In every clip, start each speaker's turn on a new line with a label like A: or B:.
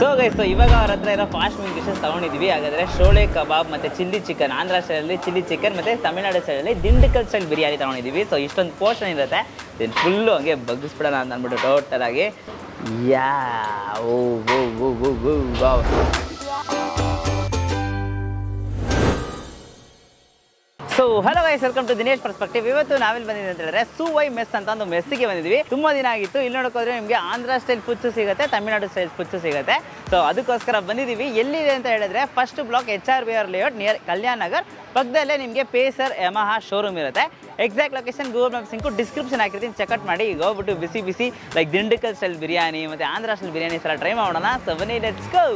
A: So guys ಇವಾಗ ಅವ್ರ ಹತ್ರ ಇರೋ ಫಾಸ್ಟ್ ಫುಡ್ ಡಿಶಸ್ ತೊಗೊಂಡಿದ್ವಿ. ಹಾಗಾದ್ರೆ ಶೋಳೆ ಕಬಾಬ್ ಮತ್ತು ಚಿಲ್ಲಿ ಚಿಕನ್ ಆಂಧ್ರ ಸ್ಟೈಲಲ್ಲಿ ಚಿಲ್ಲಿ ಚಿಕನ್ ಮತ್ತು ತಮಿಳ್ನಾಡು ಸ್ಟೈಲಲ್ಲಿ ದಿಂಡಿಕಲ್ ಸ್ಟೈಲ್ ಬಿರಿಯಾನಿ ತೊಗೊಂಡಿದ್ವಿ. ಸೊ ಇಷ್ಟೊಂದು ಪೋರ್ಷನ್ ಇರುತ್ತೆ. ಇದನ್ನು ಫುಲ್ಲು ಹಂಗೆ ಬಗ್ಗಿಸ್ಬಿಡೋಣ ಅಂತ ಅಂದ್ಬಿಟ್ಟು ಟೋಟಲ್ ಆಗಿ. ಯಾ ಓ ಓ ಓ ಓ ಓ so hello guys welcome to Dinesh perspective ಇವತ್ತು ನಾವೆಲ್ಲಿ ಬಂದಿದ್ದೀವಿ ಅಂತ ಹೇಳಿದ್ರೆ ಸುವೈ ಮೆಸ್ ಅಂತ ಒಂದು ಮೆಸ್ಸಿಗೆ ಬಂದಿದ್ವಿ ತುಂಬಾ ದಿನ ಆಗಿತ್ತು. ಇಲ್ಲಿ ನೋಡೋಕೋದ್ರೆ ನಿಮಗೆ ಆಂಧ್ರ ಸ್ಟೈಲ್ ಫುಡ್ಸು ಸಿಗುತ್ತೆ ತಮಿಳ್ನಾಡು ಸ್ಟೈಲ್ ಫುಡ್ಸು ಸಿಗುತ್ತೆ. ಸೊ ಅದಕ್ಕೋಸ್ಕರ ಬಂದಿದ್ದೀವಿ. ಎಲ್ಲಿದೆ ಅಂತ ಹೇಳಿದ್ರೆ first block H R B R layout near Kalyan Nagar ಪಕ್ಕದಲ್ಲೇ ನಿಮಗೆ ಪೇಸರ್ ಯಮಹಾ ಶೋರೂಮ್ ಇರುತ್ತೆ. ಎಕ್ಸಾಕ್ಟ್ ಲೊಕೇಶನ್ ಗೂಗಲ್ ಮ್ಯಾಪ್ ಸಿಂಕು ಡಿಸ್ಕ್ರಿಪ್ಷನ್ ಹಾಕಿರ್ತೀನಿ. ಚೆಕ್ಔಟ್ ಮಾಡಿ. ಈಗ ಹೋಗ್ಬಿಟ್ಟು ಬಿಸಿ ಬಿಸಿ ಲೈಕ್ ದಿಂಡಿಕಲ್ ಸ್ಟೈಲ್ ಬಿರಿಯಾನಿ ಮತ್ತು ಆಂಧ್ರ ಸ್ಟೈಲ್ ಬಿರಿಯಾನಿ ಸಲ ಟ್ರೈ ಮಾಡೋಣ. ಸೊ ಬನ್ನಿ ಲೆಟ್ಸ್ ಗೋ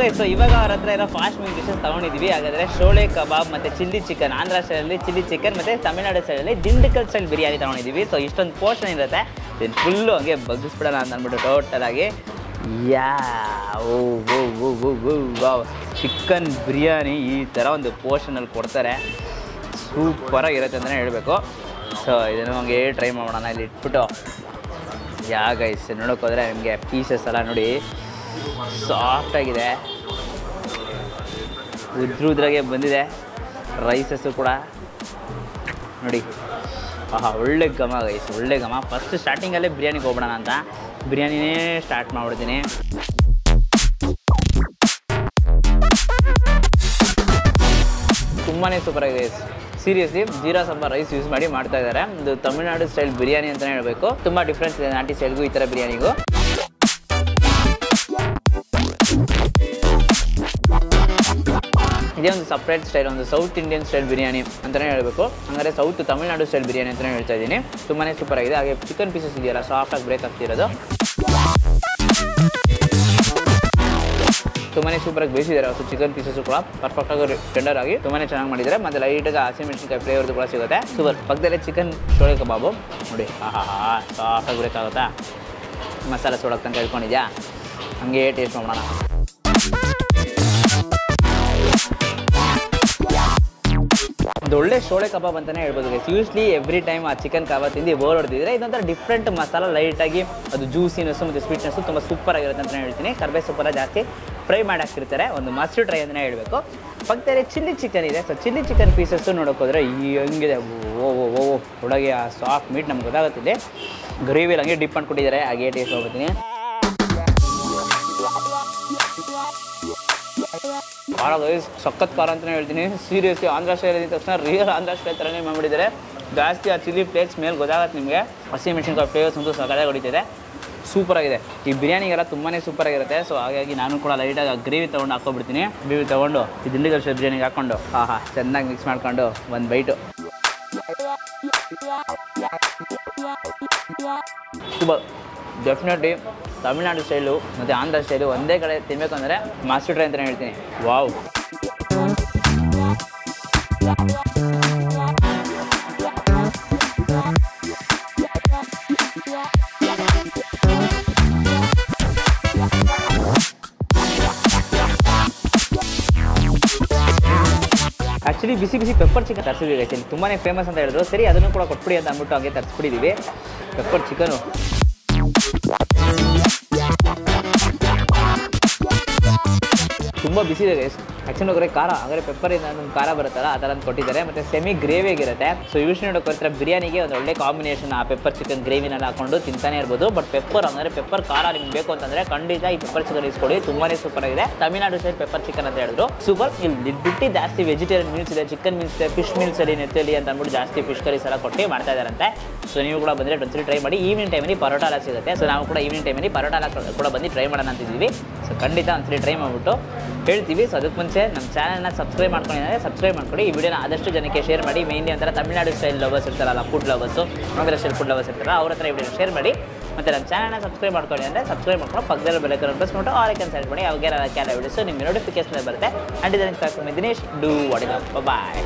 A: ಗೈಸ್ ಇವಾಗ ಅವ್ರ ಹತ್ರ ಏನೋ ಫಾಸ್ಟ್ ಮೂವಿಂಗ್ ಡಿಶಸ್ ತೊಗೊಂಡಿದ್ವಿ. ಹಾಗಾದ್ರೆ ಶೋಳೆ ಕಬಾಬ್ ಮತ್ತೆ ಚಿಲ್ಲಿ ಚಿಕನ್. ಆಂಧ್ರ ಸ್ಟೈಲಲ್ಲಿ ಚಿಲ್ಲಿ ಚಿಕನ್ ಮತ್ತೆ ತಮಿಳ್ನಾಡು ಸ್ಟೈಲಲ್ಲಿ ದಿಂಡಕಲ್ ಸ್ಟೈಲ್ ಬಿರಿಯಾನಿ ತೊಗೊಂಡಿದ್ವಿ. ಸೊ ಇಷ್ಟೊಂದು ಪೋರ್ಷನ್ ಇರುತ್ತೆ. ಇದನ್ನು ಫುಲ್ಲು ಹಂಗೆ ಬಗ್ಗಿಸ್ಬಿಡೋಣ ಅಂತ ಅಂದ್ಬಿಟ್ಟು ಟೋಟಲ್ ಆಗಿ, ಯಾ, ಓ ಓ ಓ ಓ ಓ ಚಿಕನ್ ಬಿರಿಯಾನಿ ಈ ಥರ ಒಂದು ಪೋರ್ಷನಲ್ಲಿ ಕೊಡ್ತಾರೆ. ಸೂಪರಾಗಿರುತ್ತೆ ಅಂತಲೇ ಹೇಳಬೇಕು. ಸೊ ಇದನ್ನು ಹಂಗೆ ಟ್ರೈ ಮಾಡೋಣ. ಇಲ್ಲಿ ಇಟ್ಬಿಟ್ಟು, ಯಾ ಗೈಸ್ ನೋಡೋಕ್ಕೋದ್ರೆ ನಿಮಗೆ ಪೀಸಸ್ ಎಲ್ಲ ನೋಡಿ. ಸಾಫ್ಟ್ ಆಗಿದೆ. ಉದ್ರ ಉದ್ರಾಗೆ ಬಂದಿದೆ ರೈಸಸ್ಸು ಕೂಡ. ನೋಡಿ. ಆಹಾ, ಒಳ್ಳೆ ಘಮ ಗೈಸ್ ಒಳ್ಳೆ ಘಮ. ಫಸ್ಟ್ ಸ್ಟಾರ್ಟಿಂಗಲ್ಲೇ ಬಿರಿಯಾನಿಗೆ ಹೋಗ್ಬಿಡೋಣ ಅಂತ. ಬಿರಿಯಾನಿನೇ ಸ್ಟಾರ್ಟ್ ಮಾಡ್ಬಿಡ್ತೀನಿ. ತುಂಬಾ ಸೂಪರ್ ಆಗಿದೆ seriously jeera sambar rice use ಮಾಡಿ ಮಾಡ್ತಾ ಇದ್ದಾರೆ. ಇದು ತಮಿಳ್ನಾಡು ಸ್ಟೈಲ್ ಬಿರಿಯಾನಿ ಅಂತಲೇ ಹೇಳಬೇಕು. ತುಂಬ ಡಿಫ್ರೆನ್ಸ್ ಇದೆ ನಾಟಿ ಸ್ಟೈಲ್ಗೂ ಈ ಥರ ಬಿರಿಯಾನಿಗೂ. ಇದೇ ಒಂದು ಸಪ್ರೇಟ್ ಸ್ಟೈಲ್ ಒಂದು ಸೌತ್ ಇಂಡಿಯನ್ ಸ್ಟೈಲ್ ಬಿರಿಯಾನಿ ಅಂತಲೇ ಹೇಳಬೇಕು. ಹಂಗಾರೆ ಸೌತ್ ತಮಿಳ್ನಾಡು ಸ್ಟೈಲ್ ಬಿರಿಯಾನಿ ಅಂತಲೇ ಹೇಳ್ತಾ ಇದ್ದೀನಿ. ತುಂಬಾ ಸೂಪರ್ ಆಗಿದೆ. ಹಾಗೆ ಚಿಕನ್ ಪೀಸಸ್ ಇದೆಯಲ್ಲ ಸಾಫ್ಟಾಗಿ ಬ್ರೇಕ್ ಆಗ್ತಿರೋದು. ತುಂಬಾ ಸೂಪರಾಗಿ ಬೇಯಿಸಿದ್ದಾರೆ ಹೊಸ ಚಿಕನ್ ಪೀಸಸ್ ಕೂಡ. ಪರ್ಫೆಕ್ಟಾಗಿ ಟೆಂಡರ್ ಆಗಿ ತುಂಬಾ ಚೆನ್ನಾಗಿ ಮಾಡಿದ್ದಾರೆ. ಮತ್ತು ಲೈಟಾಗಿ ಹಸಿಮೆಣಸಿನ್ಕಾಯಿ ಫ್ಲೇವರ್ದು ಕೂಡ ಸಿಗುತ್ತೆ. ಸೂಪರ್ ಪಕ್ಕದಲ್ಲೇ ಚಿಕನ್ ಶೋಳೆ ಕಬಾಬು ನೋಡಿ. ಆಹಾ ಸಾಫ್ಟಾಗಿ ಬ್ರೇಕ್ ಆಗುತ್ತಾ? ಮಸಾಲೆ ಸೋಡಕ್ಕೆ ತನಕ ಇಟ್ಕೊಂಡಿದ್ಯಾ? ಹಂಗೆ ಟೇಸ್ಟ್ ಮಾಡೋಣ ಒಂದು ಒಳ್ಳೆ ಶೋಳೆ ಕಬಾಬ್ ಅಂತಲೇ ಹೇಳ್ಬೋದು ಗೈಸ್ ಯೂಸ್ಲಿ ಎವ್ರಿ ಟೈಮ್ ಆ ಚಿಕನ್ ಕಬಾಬ್ ತಿಂದು ಬೋರ್ ಹೊಡೆದಿದ್ರೆ ಇದೊಂಥರ ಡಿಫ್ರೆಂಟ್ ಮಸಾಲ ಲೈಟಾಗಿ ಅದು ಜ್ಯೂಸಿನೆಸ್ಸು ಮತ್ತು ಸ್ವೀಟ್ನೆಸ್ಸು ತುಂಬ ಸೂಪರ್ ಆಗಿರುತ್ತೆ ಅಂತಲೇ ಹೇಳ್ತೀನಿ. ಕರ್ಬೇ ಸೂಪರ ಜಾಸ್ತಿ ಫ್ರೈ ಮಾಡಿ ಹಾಕ್ತಿರ್ತಾರೆ. ಒಂದು ಮಸ್ಟ್ ಟ್ರೈ ಅಂತಲೇ ಹೇಳಬೇಕು. ಪಕ್ಕದಲ್ಲಿ ಚಿಲ್ಲಿ ಚಿಕನ್ ಇದೆ. ಸೊ ಚಿಲ್ಲಿ ಚಿಕನ್ ಪೀಸಸ್ಸು ನೋಡೋಕೋದ್ರೆ ಹೆಂಗಿದೆ. ಓ ಓ ಓ ಒಳಗೆ ಆ ಸಾಫ್ಟ್ ಮೀಟ್ ನಮ್ಗೆ ಗೊತ್ತಾಗುತ್ತಿದೆ. ಗ್ರೇವಿಲಿ ಹಂಗೆ ಡಿಪ್ ಅಂದ್ಕೊಟ್ಟಿದ್ದಾರೆ ಹಾಗೆ ಟೇಸ್ಟ್ ಹೋಗ್ತೀನಿ ಖಾರ ಸಖತ್ ಖಾರ ಅಂತಲೇ ಹೇಳ್ತೀನಿ. ಸೀರಿಯಸ್ಲಿ ಆಂಧ್ರ ಸ್ಟೈಲ್ ಇದ್ದ ತಕ್ಷಣ ರಿಯಲ್ ಆಂಧ್ರ ಸ್ಟೈಲ್ ಥರನೇ ಮಾಡಿಬಿಟ್ಟಿದ್ದಾರೆ. ಜಾಸ್ತಿ ಆ ಚಿಲ್ಲಿ ಪ್ಲೇಟ್ಸ್ ಮೇಲೆ ಗೊತ್ತಾಗತ್ತೆ ನಿಮಗೆ. ಹಸಿ ಮೆಣಸಿನ್ಕಾಯಿ ಫ್ಲೇವರ್ಸ್ ಅಂತೂ ಸಕಲಾಗಿ ಹೊಡಿತಿದೆ. ಸೂಪರ್ ಆಗಿದೆ. ಈ ಬಿರಿಯಾನಿಗೆಲ್ಲ ತುಂಬಾ ಸೂಪರ್ ಆಗಿರುತ್ತೆ. ಸೊ ಹಾಗಾಗಿ ನಾನು ಕೂಡ ಲೈಟಾಗಿ ಗ್ರೇವಿ ತೊಗೊಂಡು ಹಾಕ್ಕೊಬಿಡ್ತೀನಿ. ಗ್ರೇವಿ ತೊಗೊಂಡು ಈ ದಿಂಡಿ ದೋಸೆ ಬಿರಿಯಾನಿಗೆ ಹಾಕ್ಕೊಂಡು. ಹಾಂ ಹಾಂ, ಚೆನ್ನಾಗಿ ಮಿಕ್ಸ್ ಮಾಡ್ಕೊಂಡು ಒಂದು bite super definitely Tamil Nadu style ಮತ್ತು ಆಂಧ್ರ ಸ್ಟೈಲು ಒಂದೇ ಕಡೆ ತಿನ್ನಬೇಕು ಅಂದರೆ ಮಾಸ್ಟರ್ ಟ್ರೈ ಅಂತಲೇ ಹೇಳ್ತೀನಿ. ವಾವ್ ಆ್ಯಕ್ಚುಲಿ ಬಿಸಿ ಬಿಸಿ ಪೆಪ್ಪರ್ ಚಿಕನ್ ತರಿಸಿದ್ವಿ ತುಂಬಾ ಫೇಮಸ್ ಅಂತ ಹೇಳಿದ್ರು. ಸರಿ, ಅದನ್ನು ಕೂಡ ಕೊಟ್ಬಿಡಿ ಅಂತ ಅಂದ್ಬಿಟ್ಟು ಹಂಗೆ ತರಿಸ್ಬಿಟ್ಟಿದ್ದೀವಿ ಪೆಪ್ಪರ್ ಚಿಕನು ತುಂಬ ಬಿಸಿ ಇದೆ ಗೈಸ್ ಆ್ಯಕ್ಚುಲಿ ಹೋಗ್ರೆ ಖಾರ, ಅಂದರೆ ಪೆಪ್ಪರಿಂದ ಒಂದು ಖಾರ ಬರುತ್ತಲ್ಲ ಆ ಥರ ಒಂದು ಕೊಟ್ಟಿದ್ದಾರೆ. ಮತ್ತು ಸೆಮಿ ಗ್ರೇವಿ ಆಗಿರುತ್ತೆ. ಸೊ ಯೂಶ್ ನೋಡೋಕೆ ಬಿರಿಯಾನಿಗೆ ಒಂದು ಒಳ್ಳೆ ಕಾಂಬಿನೇಷನ್ ಆ ಪೆಪ್ಪರ್ ಚಿಕನ್ ಗ್ರೇವಿನೆಲ್ಲ ಹಾಕೊಂಡು ತಿಂತಾನೆ ಇರ್ಬೋದು. ಬಟ್ ಪೆಪ್ಪರ್ ಅಂದರೆ ಪೆಪ್ಪರ್ ಖಾರ ನಿಮ್ಗೆ ಬೇಕು ಅಂತಂದರೆ ಖಂಡಿತ ಈ ಪೆಪ್ಪರ್ ಚಿಕನ್ ಇಸ್ಕೊಡಿ ತುಂಬಾನೇ ಸೂಪರ್ ಆಗಿದೆ. ತಮಿಳ್ನಾಡು ಸೈಡ್ ಪೆಪ್ಪರ್ ಚಿಕನ್ ಅಂತ ಹೇಳಿದ್ರು. ಸೂಪರ್ ಇಲ್ಲಿ ಬಿಟ್ಟು ಜಾಸ್ತಿ ವೆಜಿಟೇರಿಯನ್ ಮೀಲ್ಸ್ ಇದೆ ಚಿಕನ್ ಮೀಲ್ಸ್ ಇದೆ ಫಿಶ್ ಮೀಲ್ಸ್ ಅಲ್ಲಿ, ನೆತ್ತಲಿ ಅಂತ ಅಂದ್ಬಿಟ್ಟು ಜಾಸ್ತಿ ಫಿಶ್ ಕರೀಸ್ ಎಲ್ಲ ಕೊಟ್ಟು ಮಾಡ್ತಾ ಇದ್ದಾರಂತೆ. ಸೊ ನೀವು ಕೂಡ ಬಂದರೆ ಒಂದ್ಸರಿ ಟ್ರೈ ಮಾಡಿ. ಈವ್ನಿಂಗ್ ಟೈಮಲ್ಲಿ ಪರೋಟ ಎಲ್ಲ ಸಿಗುತ್ತೆ. ಸೊ ನಾವು ಕೂಡ ಈವ್ನಿಂಗ್ ಟೈಮಲ್ಲಿ ಪರೋಟ ಕೂಡ ಬಂದು ಟ್ರೈ ಮಾಡೋಣ ಅಂತಿದ್ದೀವಿ. ಸೊ ಖಂಡಿತ ಒಂದ್ಸರಿ ಟ್ರೈ ಮಾಡಿಬಿಟ್ಟು ಹೇಳ್ತೀವಿ. ಸೊ ಅದಕ್ಕೆ ಮುಂಚೆ ನಮ್ಮ ಚಾನಲ್ನ ಸಬ್ಸ್ಕ್ರೈಬ್ ಮಾಡ್ಕೊಂಡಿದ್ದಾರೆ ಸಬ್ಸ್ಕ್ರೈಬ್ ಮಾಡ್ಕೊಳ್ಳಿ. ಈ ವಿಡಿಯೋನ ಆದಷ್ಟು ಜನಕ್ಕೆ ಶೇರ್ ಮಾಡಿ. ಮೇನ್ಲಿ ಒಂಥರ ತಮಿಳ್ನಾಡು ಸ್ಟೈಲ್ ಲವರ್ಸ್ ಇರ್ತಾರಲ್ಲ food lovers Andhra style food lovers ಇರ್ತಾರಲ್ಲ, ಅವ್ರ ಹತ್ರ ಈ ವಿಡಿಯೋ ಶೇರ್ ಮಾಡಿ. ಮತ್ತು ನಮ್ಮ ಚಾನಲ್ನ ಸಬ್ಸ್ಕ್ರೈಬ್ ಮಾಡ್ಕೊಳ್ಳಿ ಅಂದರೆ ಸಬ್ಸ್ಕ್ರೈಬ್ ಮಾಡ್ಕೊಂಡು ಪಕ್ಕದಲ್ಲಿ ಬೆಳಕನ್ನು ಪ್ರೆಸ್ ಮಾಡ್ಬಿಟ್ಟು ಆಲ್ ಐಕನ್ ಸೈಡ್ ಮಾಡಿ ಅವಾಗ ಕ್ಯಾಲ ವಿಡಿಯೋಸು ನಿಮಗೆ ನೋಟಿಫಿಕೇಶನ್ ಬರುತ್ತೆ. ಅಂಡ್ ಇದನ್ನು ದಿನೇಶ್ ಡೂ ವಾಟ್ ಬಾಯ್